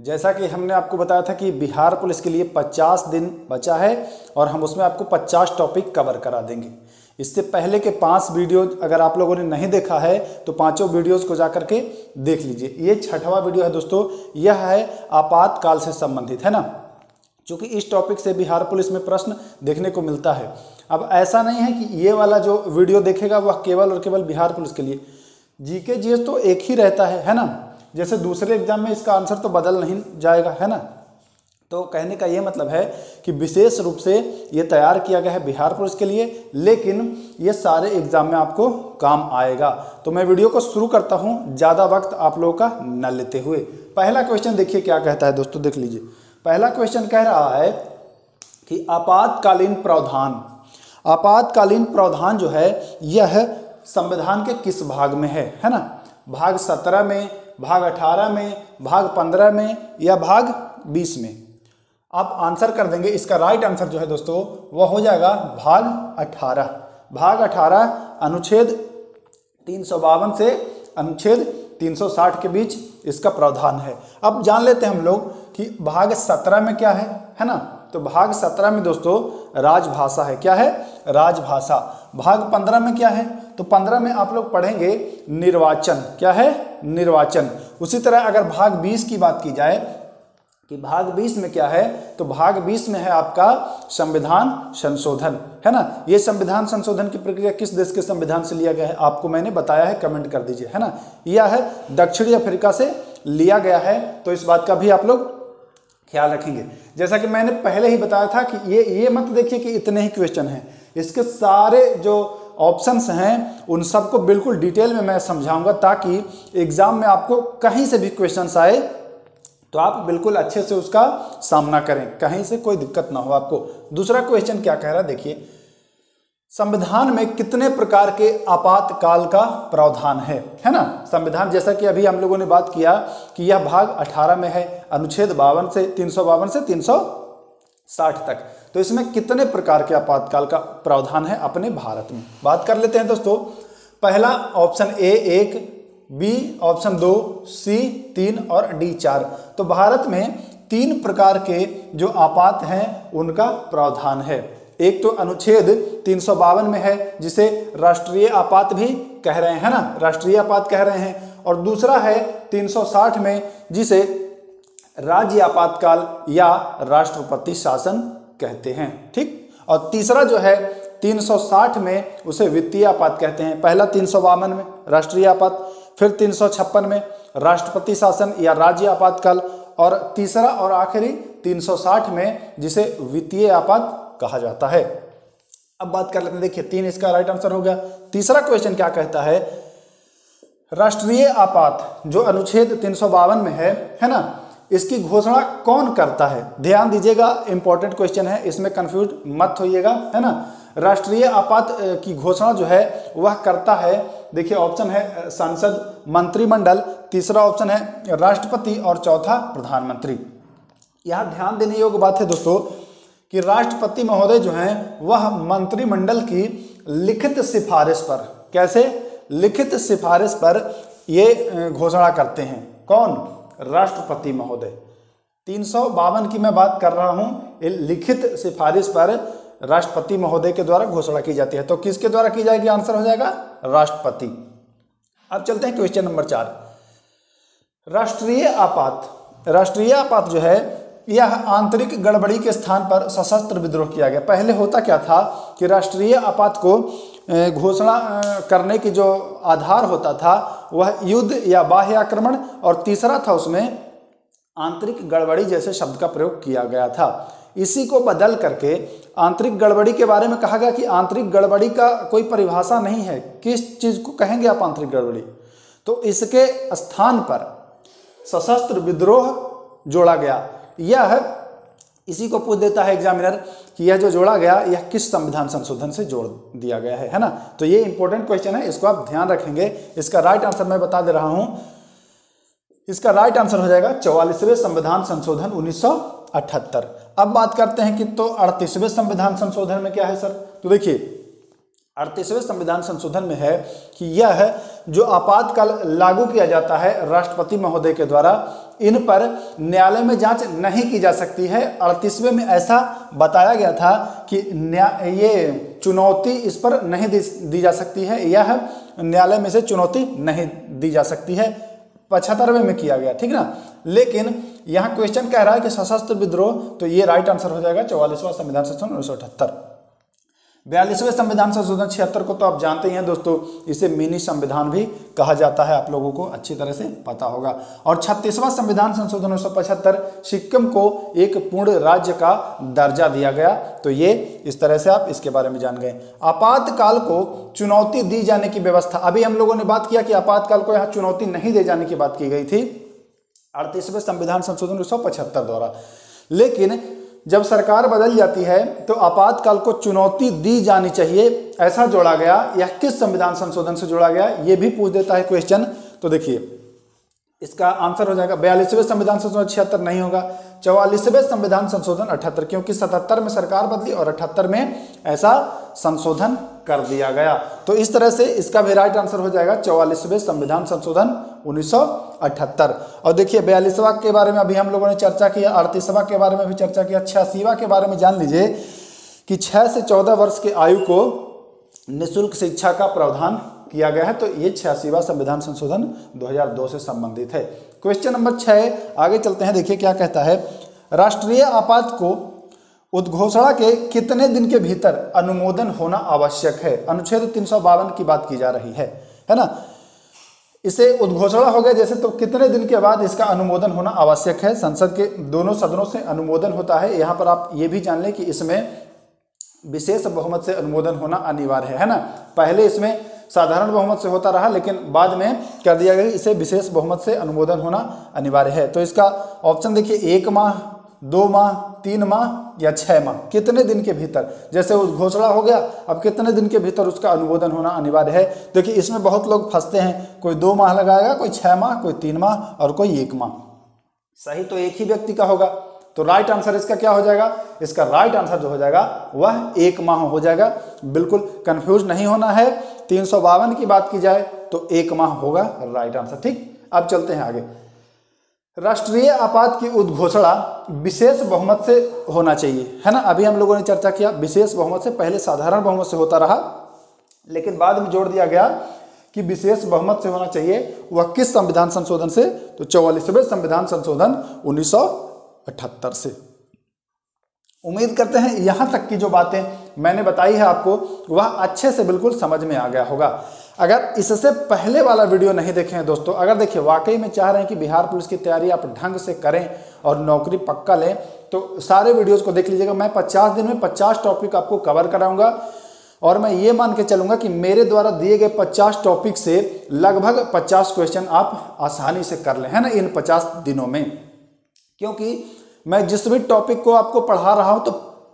जैसा कि हमने आपको बताया था कि बिहार पुलिस के लिए 50 दिन बचा है और हम उसमें आपको 50 टॉपिक कवर करा देंगे। इससे पहले के पाँच वीडियो अगर आप लोगों ने नहीं देखा है तो पाँचों वीडियोस को जाकर के देख लीजिए। ये छठवा वीडियो है दोस्तों, यह है आपातकाल से संबंधित, है ना? क्योंकि इस टॉपिक से बिहार पुलिस में प्रश्न देखने को मिलता है। अब ऐसा नहीं है कि ये वाला जो वीडियो देखेगा, वह केवल और केवल बिहार पुलिस के लिए। जीके जीएस तो एक ही रहता है है ना? जैसे दूसरे एग्ज़ाम में इसका आंसर तो बदल नहीं जाएगा, है ना? तो कहने का ये मतलब है कि विशेष रूप से ये तैयार किया गया है बिहार पुलिस के लिए, लेकिन ये सारे एग्ज़ाम में आपको काम आएगा। तो मैं वीडियो को शुरू करता हूँ, ज़्यादा वक्त आप लोगों का न लेते हुए। पहला क्वेश्चन देखिए क्या कहता है दोस्तों, देख लीजिए। पहला क्वेश्चन कह रहा है कि आपातकालीन प्रावधान। आपातकालीन प्रावधान जो है, यह संविधान के किस भाग में है है ना? भाग सत्रह में भाग अठारह में, भाग पंद्रह में या भाग बीस में? आप आंसर कर देंगे। इसका राइट आंसर जो है दोस्तों वह हो जाएगा भाग 18 भाग 18 अनुच्छेद तीन सौ बावन से अनुच्छेद 360 के बीच इसका प्रावधान है। अब जान लेते हैं हम लोग कि भाग 17 में क्या है है ना? तो भाग 17 में दोस्तों, राजभाषा है। क्या है? राजभाषा। भाग 15 में क्या है? तो 15 में आप लोग पढ़ेंगे निर्वाचन। क्या है? निर्वाचन। उसी तरह अगर भाग 20 की बात की जाए, कि भाग 20 में क्या है तो भाग 20 में है आपका संविधान संशोधन। है ना? ये संविधान संशोधन की प्रक्रिया किस देश के संविधान से लिया गया है, आपको मैंने बताया है, कमेंट कर दीजिए। है ना? यह है दक्षिणी अफ्रीका से लिया गया है तो इस बात का भी आप लोग ख्याल रखेंगे। जैसा कि मैंने पहले ही बताया था कि ये ये मत देखिए कि इतने ही क्वेश्चन हैं। इसके सारे जो ऑप्शंस हैं, उन सबको बिल्कुल डिटेल में मैं समझाऊँगा ताकि एग्ज़ाम में आपको कहीं से भी क्वेश्चंस आए तो आप बिल्कुल अच्छे से उसका सामना करें। कहीं से कोई दिक्कत ना हो आपको। दूसरा क्वेश्चन क्या कह रहा है? देखिए, संविधान में कितने प्रकार के आपातकाल का प्रावधान है? है ना? संविधान, जैसा कि अभी हम लोगों ने बात किया कि यह भाग 18 में है, अनुच्छेद बावन से, तीन सौ बावन से 360 तक। तो इसमें कितने प्रकार के आपातकाल का प्रावधान है अपने भारत में? बात कर लेते हैं दोस्तों। पहला ऑप्शन ए एक, बी ऑप्शन दो, सी तीन और डी चार। तो भारत में तीन प्रकार के जो आपात हैं, उनका प्रावधान है। एक तो अनुच्छेद तीन सौ बावन में है, जिसे राष्ट्रीय आपात भी कह रहे हैं ना? राष्ट्रीय आपात कह रहे हैं। और दूसरा है 360 में, जिसे राज्य आपातकाल या राष्ट्रपति शासन कहते हैं, ठीक? और तीसरा जो है 360 में उसे वित्तीय आपात कहते हैं। पहला तीन में, राष्ट्रीय आपात, फिर तीन में, राष्ट्रपति शासन या राज्य आपातकाल, और तीसरा और आखिरी 360 में, जिसे वित्तीय आपात कहा जाता है। अब बात कर लेते हैं, देखिए, तीन इसका राइट आंसर हो गया। तीसरा क्वेश्चन क्या कहता है? राष्ट्रीय आपात, जो अनुच्छेद तीन सौ बावन में है है ना? इसकी घोषणा कौन करता है? ध्यान दीजिएगा इंपॉर्टेंट क्वेश्चन है, इसमें कंफ्यूज मत होइएगा, है ना? राष्ट्रीय आपात की घोषणा जो है, वह करता है, देखिए ऑप्शन है संसद मंत्रिमंडल, तीसरा ऑप्शन है, राष्ट्रपति और चौथा प्रधानमंत्री। यहाँ ध्यान देने योग्य बात है दोस्तों, कि राष्ट्रपति महोदय जो हैं, वह मंत्रिमंडल की लिखित सिफारिश पर, कैसे? लिखित सिफारिश पर ये घोषणा करते हैं। कौन? राष्ट्रपति महोदय। तीन सौ बावन की मैं बात कर रहा हूँ लिखित सिफारिश पर राष्ट्रपति महोदय के द्वारा घोषणा की जाती है। तो किसके द्वारा की जाएगी? आंसर हो जाएगा राष्ट्रपति। अब चलते हैं क्वेश्चन नंबर चार। राष्ट्रीय आपात। राष्ट्रीय आपात जो है, यह आंतरिक गड़बड़ी के स्थान पर सशस्त्र विद्रोह किया गया। पहले होता क्या था कि राष्ट्रीय आपात को घोषणा करने की जो आधार होता था, वह युद्ध या बाह्य आक्रमण और तीसरा था उसमें आंतरिक गड़बड़ी जैसे शब्द का प्रयोग किया गया था। इसी को बदल करके आंतरिक गड़बड़ी के बारे में कहा गया कि आंतरिक गड़बड़ी का कोई परिभाषा नहीं है। किस चीज़ को कहेंगे आप आंतरिक गड़बड़ी? तो इसके स्थान पर सशस्त्र विद्रोह जोड़ा गया। यह इसी को पूछ देता है एग्जामिनर कि यह जो जोड़ा गया, यह किस संविधान संशोधन से जोड़ दिया गया है है ना? तो ये इंपॉर्टेंट क्वेश्चन है, इसको आप ध्यान रखेंगे। इसका राइट आंसर मैं बता दे रहा हूँ। इसका राइट आंसर हो जाएगा चौवालीसवें संविधान संशोधन 1978 अब बात करते हैं कि तो अड़तीसवें संविधान संशोधन में क्या है, सर? तो देखिए अड़तीसवें संविधान संशोधन में है कि यह जो आपातकाल लागू किया जाता है राष्ट्रपति महोदय के द्वारा इन पर न्यायालय में जाँच नहीं की जा सकती है। अड़तीसवें में ऐसा बताया गया था कि ये चुनौती इस पर नहीं दी, जा सकती है। यह न्यायालय में से चुनौती नहीं दी जा सकती है। पचहत्तरवें में किया गया ठीक ना? लेकिन यहाँ क्वेश्चन कह रहा है कि सशस्त्र विद्रोह तो ये राइट आंसर हो जाएगा चौवालीसवां संविधान संशोधन उन्नीस सौ बयालीसवें संविधान संशोधन छिहत्तर को तो आप जानते ही हैं दोस्तों, इसे मिनी संविधान भी कहा जाता है, आप लोगों को अच्छी तरह से पता होगा। और छत्तीसवां संविधान संशोधन उन्नीस सिक्किम को एक पूर्ण राज्य का दर्जा दिया गया। तो ये इस तरह से आप इसके बारे में जान गए। आपातकाल को चुनौती दी जाने की व्यवस्था, अभी हम लोगों ने बात किया कि आपातकाल को यहाँ चुनौती नहीं दे जाने की बात की गई थी, अड़तीसवें संविधान संशोधन उन्नीस द्वारा। लेकिन जब सरकार बदल जाती है तो आपातकाल को चुनौती दी जानी चाहिए। ऐसा जोड़ा गया, या किस संविधान संशोधन से जोड़ा गया, ये भी पूछ देता है क्वेश्चन तो देखिए, इसका आंसर हो जाएगा, बयालीसवें संविधान संशोधन छिहत्तर नहीं होगा, चौवालीसवें संविधान संशोधन अठहत्तर, क्योंकि सतहत्तर में सरकार बदली और अठहत्तर में ऐसा संशोधन कर दिया गया। तो इस तरह से इसका भी राइट आंसर हो जाएगा, चौवालीसवें संविधान संशोधन 1978 और देखिए, बयालीसवा के बारे में अभी हम लोगों ने चर्चा किया अड़तीसवा के बारे में भी चर्चा किया छियासीवा के बारे में जान लीजिए कि छः से चौदह वर्ष की आयु को निःशुल्क शिक्षा का प्रावधान किया गया है। तो ये छियासीवा संविधान संशोधन 2002 से संबंधित है। क्वेश्चन नंबर छः आगे चलते हैं, देखिए क्या कहता है। राष्ट्रीय आपात को उद्घोषणा के कितने दिन के भीतर अनुमोदन होना आवश्यक है? अनुच्छेद तीन की बात की जा रही है है ना? इसे उद्घोषणा हो गया। जैसे तो कितने दिन के बाद इसका अनुमोदन होना आवश्यक है? संसद के दोनों सदनों से अनुमोदन होता है। यहाँ पर आप ये भी जान लें कि इसमें विशेष बहुमत से अनुमोदन होना अनिवार्य है है ना? पहले इसमें साधारण बहुमत से होता रहा, लेकिन बाद में कर दिया गया इसे विशेष बहुमत से अनुमोदन होना अनिवार्य है। तो इसका ऑप्शन देखिए, एक माह दो माह, तीन माह या छः माह, कितने दिन के भीतर? जैसे उस घोषणा हो गया, अब कितने दिन के भीतर उसका अनुमोदन होना अनिवार्य है? देखिए, इसमें बहुत लोग फंसते हैं। कोई दो माह लगाएगा, कोई छः माह, कोई तीन माह और कोई एक माह। सही तो एक ही व्यक्ति का होगा। तो राइट आंसर इसका क्या हो जाएगा? इसका राइट आंसर जो हो जाएगा, वह एक माह हो जाएगा। बिल्कुल कंफ्यूज नहीं होना है। तीन सौ बावन की बात की जाए तो एक माह होगा राइट आंसर ठीक? अब चलते हैं आगे। राष्ट्रीय आपात की उद्घोषणा विशेष बहुमत से होना चाहिए। है ना? अभी हम लोगों ने चर्चा किया, विशेष बहुमत से पहले साधारण बहुमत से होता रहा, लेकिन बाद में जोड़ दिया गया कि विशेष बहुमत से होना चाहिए। वह किस संविधान संशोधन से? तो चौवालीसवें संविधान संशोधन उन्नीस सौ अठहत्तर से। उम्मीद करते हैं यहाँ तक की जो बातें मैंने बताई है आपको, वह अच्छे से बिल्कुल समझ में आ गया होगा। अगर इससे पहले वाला वीडियो नहीं देखे हैं दोस्तों, अगर देखिए, वाकई में चाह रहे हैं कि बिहार पुलिस की तैयारी आप ढंग से करें और नौकरी पक्का लें तो सारे वीडियोस को देख लीजिएगा। मैं 50 दिन में 50 टॉपिक आपको कवर कराऊँगा और मैं ये मान के चलूँगा कि मेरे द्वारा दिए गए 50 टॉपिक से लगभग 50 क्वेश्चन आप आसानी से कर लें, है ना, इन 50 दिनों में। क्योंकि मैं जिस भी टॉपिक को आपको पढ़ा रहा हूँ तो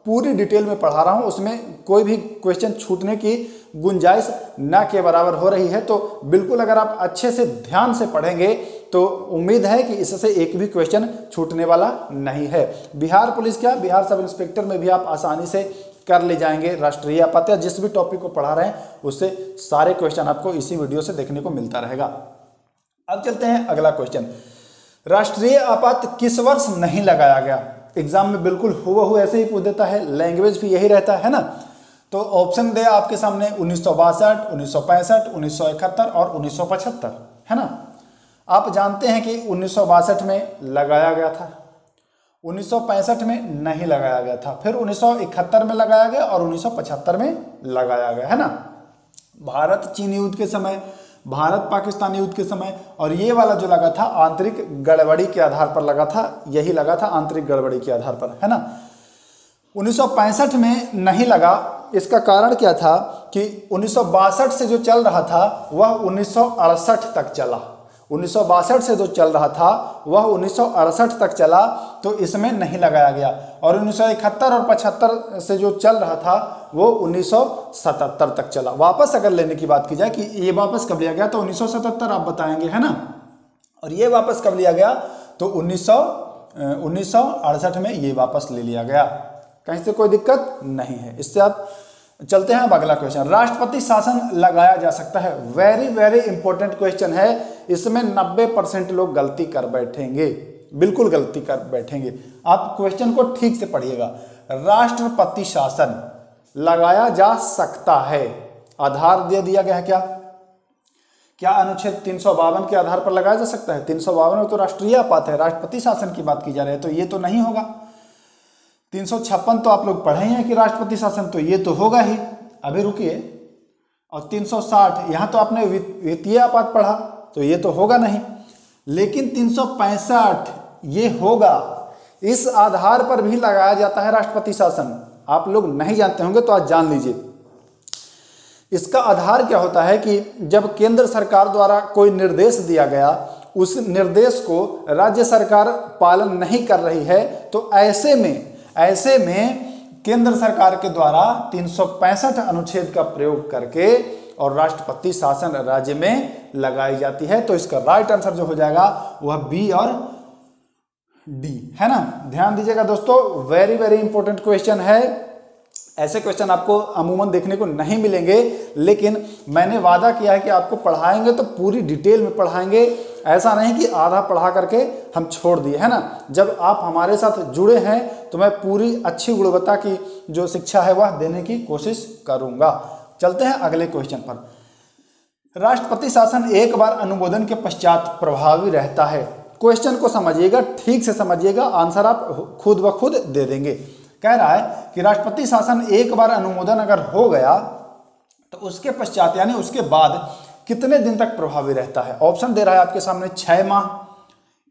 पूरी डिटेल में पढ़ा रहा हूँ, उसमें कोई भी क्वेश्चन छूटने की गुंजाइश न के बराबर हो रही है। तो बिल्कुल अगर आप अच्छे से ध्यान से पढ़ेंगे तो उम्मीद है कि इससे एक भी क्वेश्चन छूटने वाला नहीं है। बिहार पुलिस क्या, बिहार सब इंस्पेक्टर में भी आप आसानी से कर ले जाएँगे राष्ट्रीय आपात जिस भी टॉपिक को पढ़ा रहे हैं, उससे सारे क्वेश्चन आपको इसी वीडियो से देखने को मिलता रहेगा। अब चलते हैं अगला क्वेश्चन राष्ट्रीय आपात किस वर्ष नहीं लगाया गया? एग्ज़ाम में बिल्कुल हुआ हुआ ऐसे ही पूछ देता है। लैंग्वेज भी यही रहता है ना। तो ऑप्शन दे आपके सामने उन्नीस सौ बासठ, उन्नीस सौ पैंसठ, उन्नीस सौ इकहत्तर और उन्नीस सौ पचहत्तर, है ना? आप जानते हैं कि उन्नीस सौ बासठ में लगाया गया था, उन्नीस सौ पैंसठ में नहीं लगाया गया था, फिर उन्नीस सौ इकहत्तर में लगाया गया और उन्नीस सौ पचहत्तर में लगाया गया, है ना? भारत, चीन युद्ध के समय, भारत, पाकिस्तान युद्ध के समय और ये वाला जो लगा था, आंतरिक गड़बड़ी के आधार पर लगा था, यही लगा था आंतरिक गड़बड़ी के आधार पर, है ना? उन्नीस सौ पैंसठ में नहीं लगा इसका कारण क्या था कि उन्नीस सौ बासठ से जो चल रहा था, वह उन्नीस सौ अड़सठ तक चला। उन्नीस सौ बासठ से जो चल रहा था, वह उन्नीस सौ अड़सठ तक चला तो इसमें नहीं लगाया गया। और उन्नीस सौ इकहत्तर और पचहत्तर से जो चल रहा था, वो 1977 तक चला। वापस अगर लेने की बात की जाए कि ये वापस कब लिया गया तो 1977 आप बताएँगे, है ना? और ये वापस कब लिया गया तो उन्नीस उन्नीस में ये वापस ले लिया गया। कहीं से कोई दिक्कत नहीं है। इससे आप चलते हैं अब अगला क्वेश्चन राष्ट्रपति शासन लगाया जा सकता है। वेरी वेरी इंपॉर्टेंट क्वेश्चन है। इसमें 90 परसेंट लोग गलती कर बैठेंगे। बिल्कुल गलती कर बैठेंगे। आप क्वेश्चन को ठीक से पढ़िएगा। राष्ट्रपति शासन लगाया जा सकता है। आधार दे दिया गया है क्या? क्या अनुच्छेद तीन सौ बावन के आधार पर लगाया जा सकता है? तीन में तो राष्ट्रीय आपात है। राष्ट्रपति शासन की बात की जा रही है तो ये तो नहीं होगा। तीन सौ छप्पन तो आप लोग पढ़े हैं कि राष्ट्रपति शासन तो ये तो होगा ही। अभी रुकिए। और 360 यहाँ तो आपने वित्तीय आपात पढ़ा तो ये तो होगा नहीं। लेकिन तीन ये होगा। इस आधार पर भी लगाया जाता है राष्ट्रपति शासन। आप लोग नहीं जानते होंगे तो आज जान लीजिए। इसका आधार क्या होता है कि जब केंद्र सरकार द्वारा कोई निर्देश दिया गया, उस निर्देश को राज्य सरकार पालन नहीं कर रही है तो ऐसे में ऐसे में केंद्र सरकार के द्वारा तीन सौ पैंसठ अनुच्छेद का प्रयोग करके और राष्ट्रपति शासन राज्य में लगाई जाती है तो इसका राइट आंसर जो हो जाएगा वह बी और डी है ना? ध्यान दीजिएगा दोस्तों वेरी वेरी इंपॉर्टेंट क्वेश्चन है। ऐसे क्वेश्चन आपको अमूमन देखने को नहीं मिलेंगे, लेकिन मैंने वादा किया है कि आपको पढ़ाएँगे तो पूरी डिटेल में पढ़ाएँगे। ऐसा नहीं कि आधा पढ़ा करके हम छोड़ दिए, है ना? जब आप हमारे साथ जुड़े हैं तो मैं पूरी अच्छी गुणवत्ता की जो शिक्षा है वह देने की कोशिश करूँगा। चलते हैं अगले क्वेश्चन पर। राष्ट्रपति शासन एक बार अनुमोदन के पश्चात प्रभावी रहता है। क्वेश्चन को समझिएगा, ठीक से समझिएगा आंसर आप खुद ब खुद दे देंगे। कह रहा है कि राष्ट्रपति शासन एक बार अनुमोदन अगर हो गया तो उसके पश्चात यानी उसके बाद कितने दिन तक प्रभावी रहता है? ऑप्शन दे रहा है आपके सामने छह माह,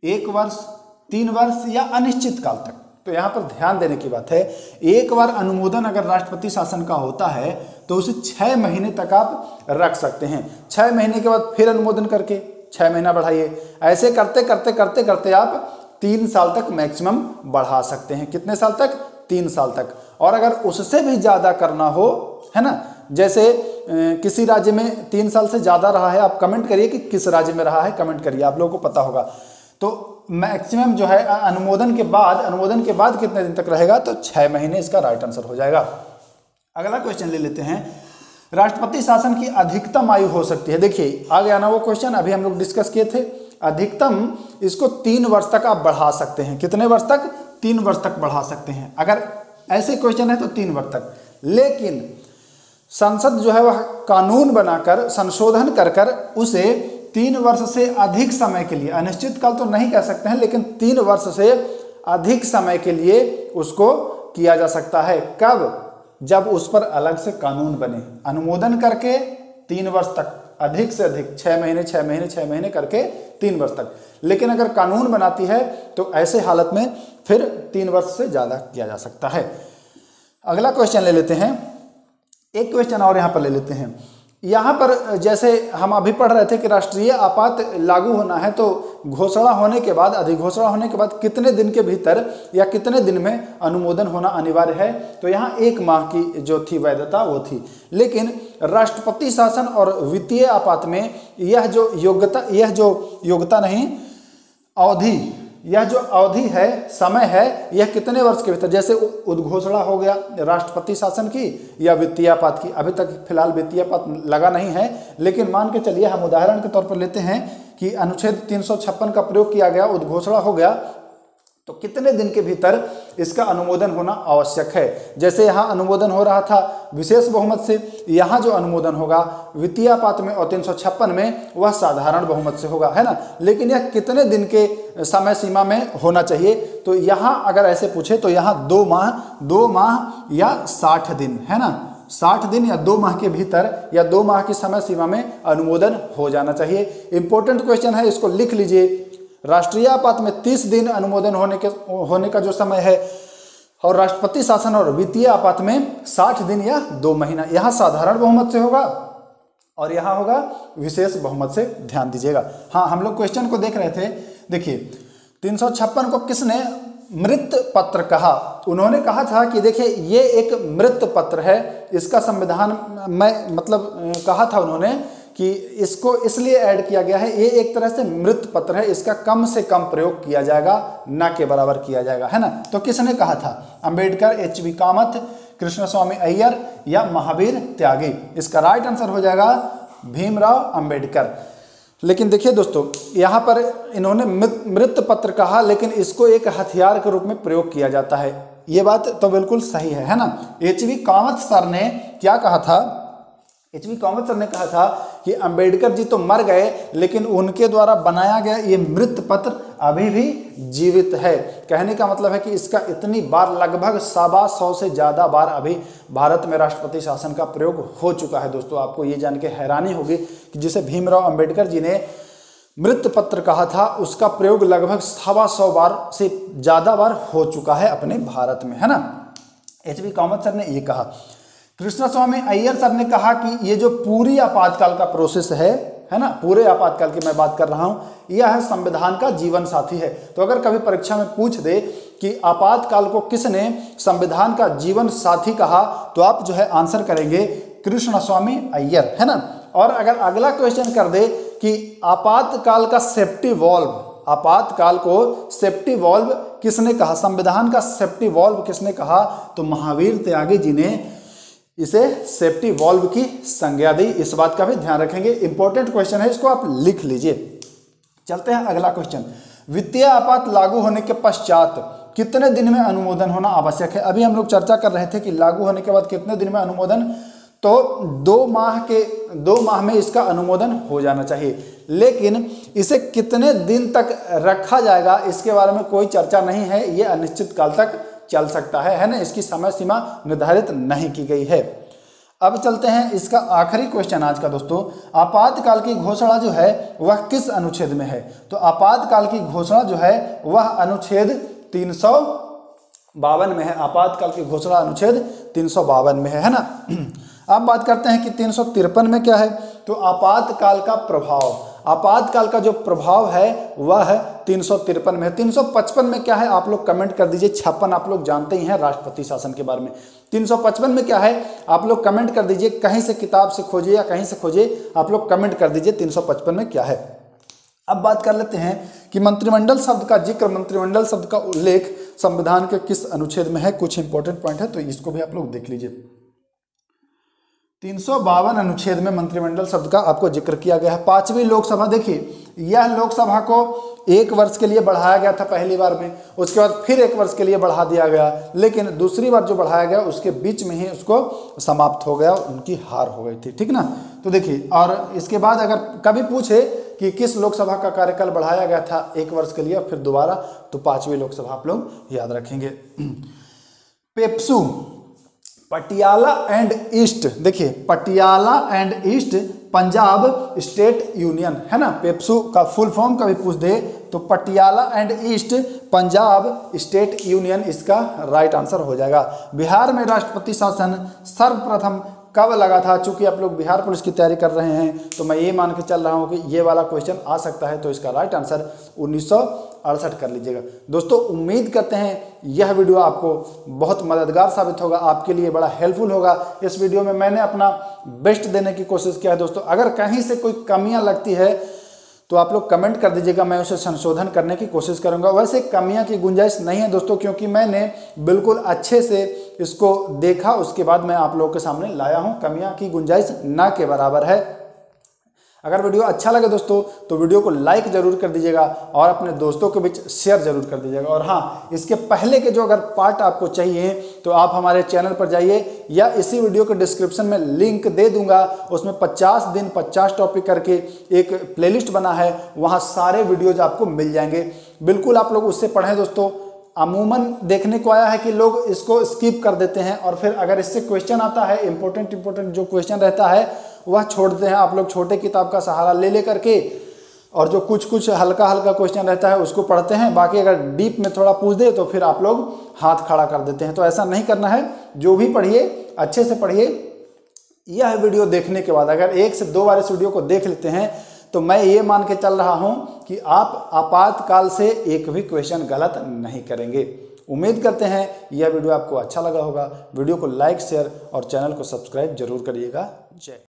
एक वर्ष, तीन वर्ष या अनिश्चित काल तक। तो यहाँ पर ध्यान देने की बात है, एक बार अनुमोदन अगर राष्ट्रपति शासन का होता है तो उसे छह महीने तक आप रख सकते हैं। छह महीने के बाद फिर अनुमोदन करके छह महीना बढ़ाइए। ऐसे करते करते करते करते आप तीन साल तक मैक्सिमम बढ़ा सकते हैं। कितने साल तक? तीन साल तक। और अगर उससे भी ज़्यादा करना हो, है ना? जैसे किसी राज्य में तीन साल से ज़्यादा रहा है, आप कमेंट करिए कि किस राज्य में रहा है, कमेंट करिए। आप लोगों को पता होगा। तो मैक्सिमम जो है अनुमोदन के बाद, अनुमोदन के बाद कितने दिन तक रहेगा? तो छः महीने इसका राइट आंसर हो जाएगा। अगला क्वेश्चन ले लेते हैं। राष्ट्रपति शासन की अधिकतम आयु हो सकती है। देखिए आ गया ना वो क्वेश्चन अभी हम लोग डिस्कस किए थे। अधिकतम इसको तीन वर्ष तक आप बढ़ा सकते हैं। कितने वर्ष तक? तीन वर्ष तक बढ़ा सकते हैं। अगर ऐसे क्वेश्चन है तो तीन वर्ष तक। लेकिन संसद जो है, वह कानून बनाकर, संशोधन कर कर उसे तीन वर्ष से अधिक समय के लिए, अनिश्चित काल तो नहीं कह सकते हैं, लेकिन तीन वर्ष से अधिक समय के लिए उसको किया जा सकता है। कब? जब उस पर अलग से कानून बने। अनुमोदन करके तीन वर्ष तक, अधिक से अधिक छः महीने छः महीने छः महीने करके तीन वर्ष तक। लेकिन अगर कानून बनाती है तो ऐसे हालत में फिर तीन वर्ष से ज़्यादा किया जा सकता है। अगला क्वेश्चन ले लेते हैं। एक क्वेश्चन और यहाँ पर ले लेते हैं। यहाँ पर जैसे हम अभी पढ़ रहे थे कि राष्ट्रीय आपात लागू होना है तो घोषणा होने के बाद, अधिघोषणा होने के बाद कितने दिन के भीतर या कितने दिन में अनुमोदन होना अनिवार्य है? तो यहाँ एक माह की जो थी वैधता, वो थी। लेकिन राष्ट्रपति शासन और वित्तीय आपात में यह जो योग्यता, यह जो योग्यता नहीं, अवधि यह जो अवधि है, समय है, यह कितने वर्ष के भीतर? जैसे उद्घोषणा हो गया राष्ट्रपति शासन की या वित्तीय आपात की। अभी तक फ़िलहाल वित्तीय आपात लगा नहीं है, लेकिन मान के चलिए हम उदाहरण के तौर पर लेते हैं कि अनुच्छेद तीन सौ छप्पन का प्रयोग किया गया, उद्घोषणा हो गया तो कितने दिन के भीतर इसका अनुमोदन होना आवश्यक है? जैसे यहाँ अनुमोदन हो रहा था विशेष बहुमत से, यहाँ जो अनुमोदन होगा वित्तीय पात्र में और तीन में वह साधारण बहुमत से होगा, है ना? लेकिन यह कितने दिन के समय सीमा में होना चाहिए? तो यहाँ अगर ऐसे पूछे तो यहाँ दो माह दो माह या साठ दिन, है ना? साठ दिन या दो माह के भीतर या दो माह की समय सीमा में अनुमोदन हो जाना चाहिए। इंपॉर्टेंट क्वेश्चन है, इसको लिख लीजिए। राष्ट्रीय आपात में तीस दिन अनुमोदन होने के, होने का जो समय है, और राष्ट्रपति शासन और वित्तीय आपात में साठ दिन या दो महीना। यहाँ साधारण बहुमत से होगा, और यहाँ होगा विशेष बहुमत से ध्यान दीजिएगा। हाँ हम लोग क्वेश्चन को देख रहे थे। देखिए, तीन सौ छप्पन को किसने मृत पत्र कहा? उन्होंने कहा था कि देखिए, ये एक मृत पत्र है, इसका संविधान, में मतलब कहा था उन्होंने कि इसको इसलिए ऐड किया गया है, ये एक तरह से मृत पत्र है, इसका कम से कम प्रयोग किया जाएगा, न के बराबर किया जाएगा, है ना? तो किसने कहा था? अंबेडकर एच वी कामत कृष्ण स्वामी अय्यर या महावीर त्यागी। इसका राइट आंसर हो जाएगा भीमराव अंबेडकर। लेकिन देखिए दोस्तों, यहाँ पर इन्होंने मृत पत्र कहा, लेकिन इसको एक हथियार के रूप में प्रयोग किया जाता है। ये बात तो बिल्कुल सही है है ना? एच वी कामत सर ने क्या कहा था? एच वी कामत सर ने कहा था कि अंबेडकर जी तो मर गए, लेकिन उनके द्वारा बनाया गया ये मृत पत्र अभी भी जीवित है। कहने का मतलब है कि इसका इतनी बार, लगभग सवा सौ से ज़्यादा बार अभी भारत में राष्ट्रपति शासन का प्रयोग हो चुका है। दोस्तों, आपको ये जान के हैरानी होगी कि जिसे भीमराव अंबेडकर जी ने मृत पत्र कहा था, उसका प्रयोग लगभग सवा सौ बार से ज़्यादा बार हो चुका है अपने भारत में, है ना? एच वी कामत सर ने ये कहा। कृष्णा स्वामी अय्यर सर ने कहा कि ये जो पूरी आपातकाल का प्रोसेस है है ना? पूरे आपातकाल की मैं बात कर रहा हूँ, यह है संविधान का जीवन साथी है। तो अगर कभी परीक्षा में पूछ दे कि आपातकाल को किसने संविधान का जीवन साथी कहा तो आप जो है आंसर करेंगे कृष्ण स्वामी अय्यर, है ना? और अगर अगला क्वेश्चन कर दे कि आपातकाल का सेफ्टी वॉल्व आपातकाल को सेफ्टी वॉल्व किसने कहा? संविधान का सेफ्टी वॉल्व किसने कहा? तो महावीर त्यागी जी ने इसे सेफ्टी वॉल्व की संज्ञा दी। इस बात का भी ध्यान रखेंगे। इंपॉर्टेंट क्वेश्चन है, इसको आप लिख लीजिए। चलते हैं अगला क्वेश्चन वित्तीय आपात लागू होने के पश्चात कितने दिन में अनुमोदन होना आवश्यक है? अभी हम लोग चर्चा कर रहे थे कि लागू होने के बाद कितने दिन में अनुमोदन तो दो माह के, दो माह में इसका अनुमोदन हो जाना चाहिए। लेकिन इसे कितने दिन तक रखा जाएगा, इसके बारे में कोई चर्चा नहीं है। ये अनिश्चित काल तक चल सकता है है ना? इसकी समय सीमा निर्धारित नहीं की गई है। अब चलते हैं इसका आखिरी क्वेश्चन आज का दोस्तों। आपातकाल की घोषणा जो है, वह किस अनुच्छेद में है? तो आपातकाल की घोषणा जो है, वह अनुच्छेद तीन बावन में है। आपातकाल की घोषणा अनुच्छेद तीन सौ बावन में है है ना? अब बात करते हैं कि तीन सौ तिरपन में क्या है? तो आपातकाल का प्रभाव। आपातकाल का जो प्रभाव है, वह है तीन सौ तिरपन में तीन सौ पचपन में क्या है? आप लोग कमेंट कर दीजिए। छप्पन आप लोग जानते ही हैं राष्ट्रपति शासन के बारे में। तीन सौ पचपन में क्या है? आप लोग कमेंट कर दीजिए। कहीं से किताब से खोजिए या कहीं से खोजिए, आप लोग कमेंट कर दीजिए। तीन सौ पचपन में क्या है? अब बात कर लेते हैं कि मंत्रिमंडल शब्द का ज़िक्र, मंत्रिमंडल शब्द का उल्लेख संविधान के किस अनुच्छेद में है? कुछ इंपॉर्टेंट पॉइंट है तो इसको भी आप लोग देख लीजिए। तीन सौ बावन अनुच्छेद में मंत्रिमंडल शब्द का आपको ज़िक्र किया गया है। पांचवी लोकसभा, देखिए, यह लोकसभा को एक वर्ष के लिए बढ़ाया गया था पहली बार में, उसके बाद फिर एक वर्ष के लिए बढ़ा दिया गया, लेकिन दूसरी बार जो बढ़ाया गया, उसके बीच में ही उसको समाप्त हो गया, उनकी हार हो गई थी, ठीक ना? तो देखिए, और इसके बाद अगर कभी पूछे कि किस लोकसभा का कार्यकाल बढ़ाया गया था एक वर्ष के लिए फिर दोबारा तो पांचवी लोकसभा आप लोग याद रखेंगे। पेप्सू पटियाला एंड ईस्ट, देखिए, Patiala and east, Punjab state union, है ना? पेप्सू का फुल फॉर्म कभी पूछ दे तो Patiala and east, Punjab state union, इसका राइट आंसर हो जाएगा। बिहार में राष्ट्रपति शासन सर्वप्रथम कब लगा था? चूँकि आप लोग बिहार पुलिस की तैयारी कर रहे हैं तो मैं ये मान के चल रहा हूँ कि ये वाला क्वेश्चन आ सकता है तो इसका राइट आंसर उन्नीस सौ अड़सठ कर लीजिएगा। दोस्तों, उम्मीद करते हैं यह वीडियो आपको बहुत मददगार साबित होगा, आपके लिए बड़ा हेल्पफुल होगा। इस वीडियो में मैंने अपना बेस्ट देने की कोशिश किया है दोस्तों। अगर कहीं से कोई कमियाँ लगती है तो आप लोग कमेंट कर दीजिएगा, मैं उसे संशोधन करने की कोशिश करूँगा। वैसे कमियाँ की गुंजाइश नहीं है दोस्तों, क्योंकि मैंने बिल्कुल अच्छे से इसको देखा, उसके बाद मैं आप लोगों के सामने लाया हूँ। कमियाँ की गुंजाइश ना के बराबर है। अगर वीडियो अच्छा लगे दोस्तों तो वीडियो को लाइक ज़रूर कर दीजिएगा और अपने दोस्तों के बीच शेयर ज़रूर कर दीजिएगा। और हाँ इसके पहले के जो अगर पार्ट आपको चाहिए तो आप हमारे चैनल पर जाइए, या इसी वीडियो के डिस्क्रिप्शन में लिंक दे दूँगा। उसमें 50 दिन 50 टॉपिक करके एक प्लेलिस्ट बना है, वहाँ सारे वीडियोज़ आपको मिल जाएँगे। बिल्कुल आप लोग उससे पढ़ें दोस्तों। अमूमन देखने को आया है कि लोग इसको स्किप कर देते हैं और फिर अगर इससे क्वेश्चन आता है इंपॉर्टेंट इंपॉर्टेंट जो क्वेश्चन रहता है, वह छोड़ते हैं। आप लोग छोटे किताब का सहारा ले ले करके और जो कुछ कुछ हल्का हल्का क्वेश्चन रहता है, उसको पढ़ते हैं। बाकी अगर डीप में थोड़ा पूछ दे तो फिर आप लोग हाथ खड़ा कर देते हैं। तो ऐसा नहीं करना है। जो भी पढ़िए, अच्छे से पढ़िए। यह वीडियो देखने के बाद। अगर एक से दो बार इस वीडियो को देख लेते हैं तो मैं ये मान के चल रहा हूँ कि आप आपातकाल से एक भी क्वेश्चन गलत नहीं करेंगे। उम्मीद करते हैं यह वीडियो आपको अच्छा लगा होगा। वीडियो को लाइक शेयर और चैनल को सब्सक्राइब ज़रूर करिएगा। जय।